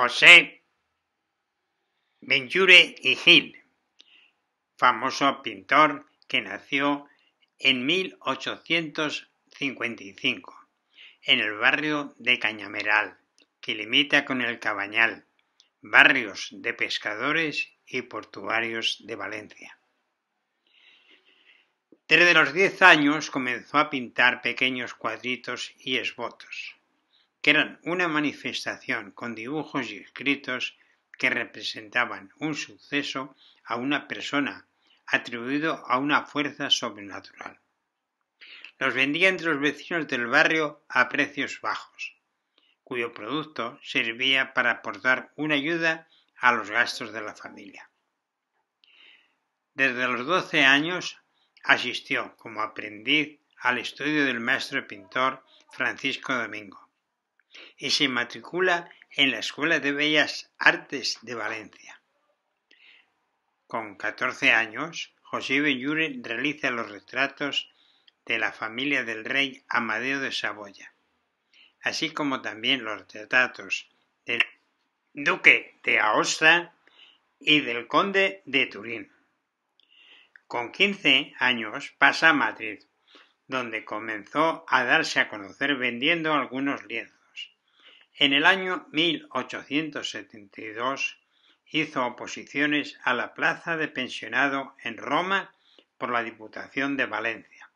José Benjure y Gil, famoso pintor que nació en 1855 en el barrio de Cañameral, que limita con el Cabañal, barrios de pescadores y portuarios de Valencia. Desde los diez años comenzó a pintar pequeños cuadritos y esbotos eran una manifestación con dibujos y escritos que representaban un suceso a una persona atribuido a una fuerza sobrenatural. Los vendía entre los vecinos del barrio a precios bajos, cuyo producto servía para aportar una ayuda a los gastos de la familia. Desde los doce años asistió como aprendiz al estudio del maestro pintor Francisco Domingo y se matricula en la Escuela de Bellas Artes de Valencia. Con 14 años, José Benjure realiza los retratos de la familia del rey Amadeo de Saboya, así como también los retratos del duque de Aosta y del conde de Turín. Con 15 años pasa a Madrid, donde comenzó a darse a conocer vendiendo algunos lienzos. En el año 1872 hizo oposiciones a la plaza de pensionado en Roma por la Diputación de Valencia.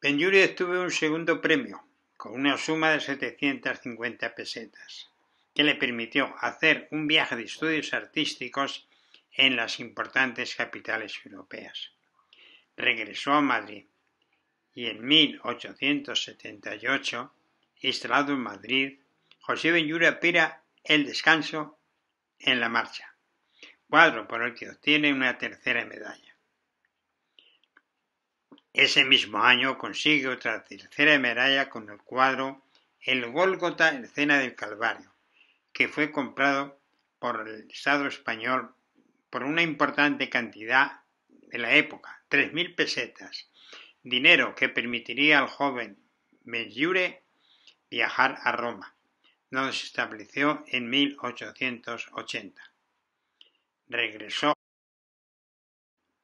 Benjuri obtuvo un segundo premio con una suma de 750 pesetas, que le permitió hacer un viaje de estudios artísticos en las importantes capitales europeas. Regresó a Madrid y en 1878 instalado en Madrid, José Benjura espera el descanso en la marcha, cuadro por el que obtiene una tercera medalla. Ese mismo año consigue otra tercera medalla con el cuadro El Gólgota, escena del Calvario, que fue comprado por el Estado español por una importante cantidad de la época, 3.000 pesetas, dinero que permitiría al joven Benjure viajar a Roma, donde se estableció en 1880. Regresó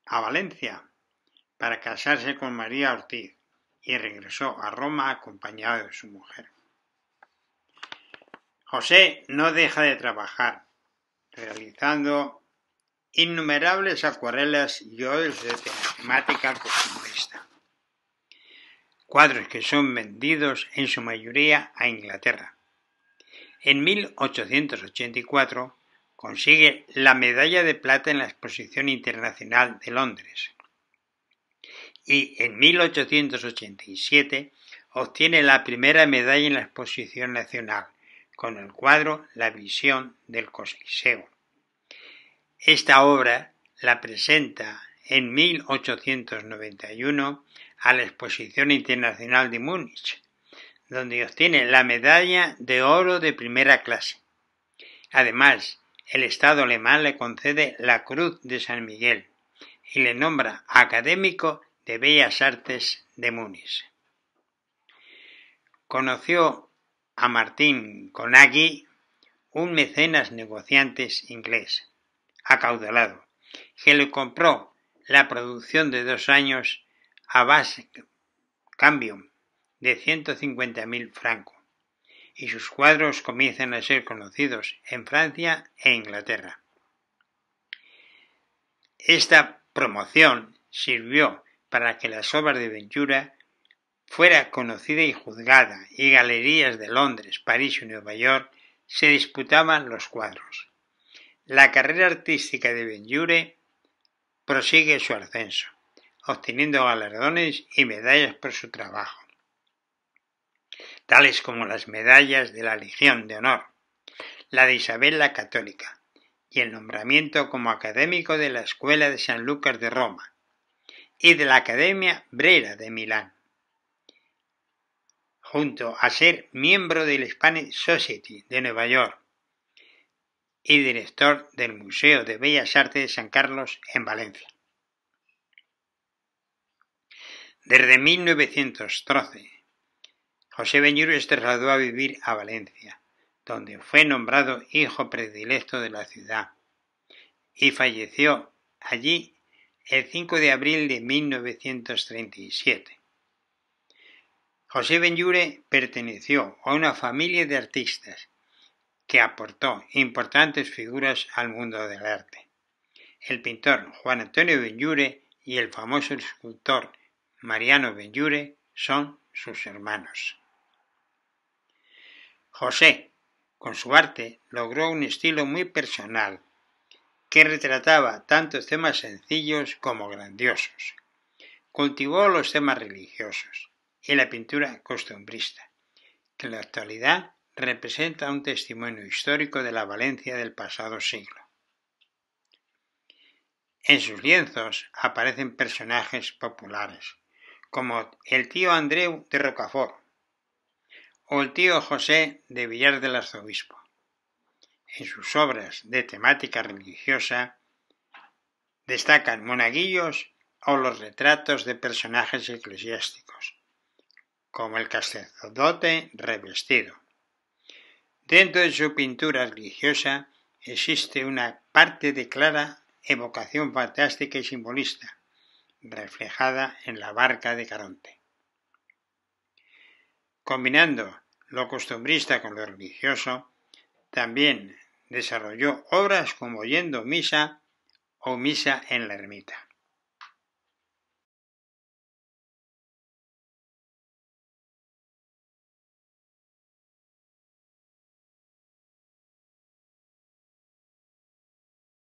a Valencia para casarse con María Ortiz y regresó a Roma acompañado de su mujer. José no deja de trabajar, realizando innumerables acuarelas y óleos de temática costumbrista cuadros que son vendidos en su mayoría a Inglaterra. En 1884 consigue la medalla de plata en la Exposición Internacional de Londres y en 1887 obtiene la primera medalla en la Exposición Nacional con el cuadro La visión del Coliseo. Esta obra la presenta en 1891 a la Exposición Internacional de Múnich, donde obtiene la medalla de oro de primera clase. Además, el Estado alemán le concede la Cruz de San Miguel y le nombra académico de Bellas Artes de Múnich. Conoció a Martín Conagui, un mecenas negociantes inglés, acaudalado, que le compró la producción de dos años a base cambio de 150.000 francos y sus cuadros comienzan a ser conocidos en Francia e Inglaterra. Esta promoción sirvió para que las obras de Ventura fuera conocida y juzgada y galerías de Londres, París y Nueva York se disputaban los cuadros. La carrera artística de Benjure prosigue su ascenso obteniendo galardones y medallas por su trabajo, tales como las medallas de la Legión de Honor, la de Isabel la Católica y el nombramiento como académico de la Escuela de San Lucas de Roma y de la Academia Brera de Milán, junto a ser miembro del Hispanic Society de Nueva York y director del Museo de Bellas Artes de San Carlos en Valencia. Desde 1913, José Beñuro se trasladó a vivir a Valencia, donde fue nombrado hijo predilecto de la ciudad, y falleció allí el 5 de abril de 1937. José Benlliure perteneció a una familia de artistas que aportó importantes figuras al mundo del arte. El pintor Juan Antonio Benlliure y el famoso escultor Mariano Benlliure son sus hermanos. José, con su arte, logró un estilo muy personal, que retrataba tanto temas sencillos como grandiosos. Cultivó los temas religiosos y la pintura costumbrista, que en la actualidad representa un testimonio histórico de la Valencia del pasado siglo. En sus lienzos aparecen personajes populares, como el tío Andreu de Rocafort o el tío José de Villar del Arzobispo. En sus obras de temática religiosa destacan monaguillos o los retratos de personajes eclesiásticos, como el sacerdote revestido. Dentro de su pintura religiosa existe una parte de clara evocación fantástica y simbolista, reflejada en la barca de Caronte. Combinando lo costumbrista con lo religioso, también desarrolló obras como Yendo Misa o Misa en la Ermita.